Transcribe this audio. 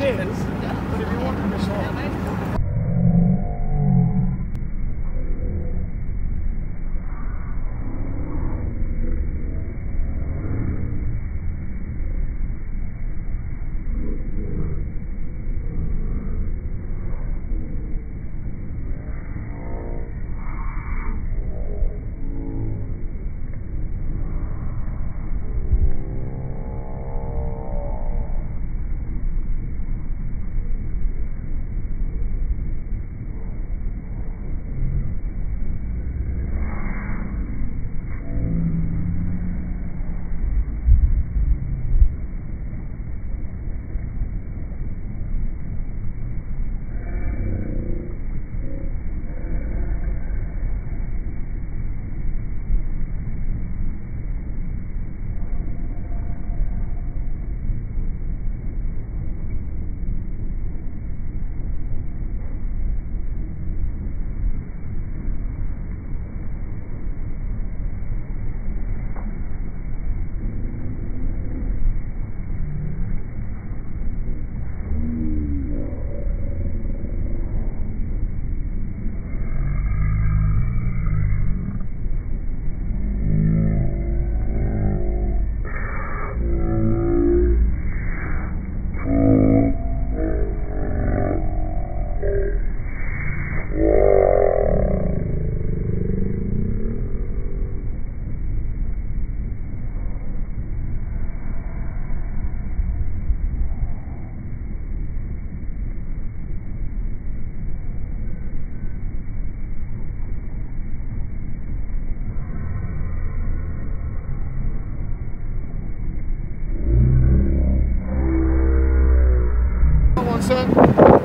it is. But if you want to miss off. 80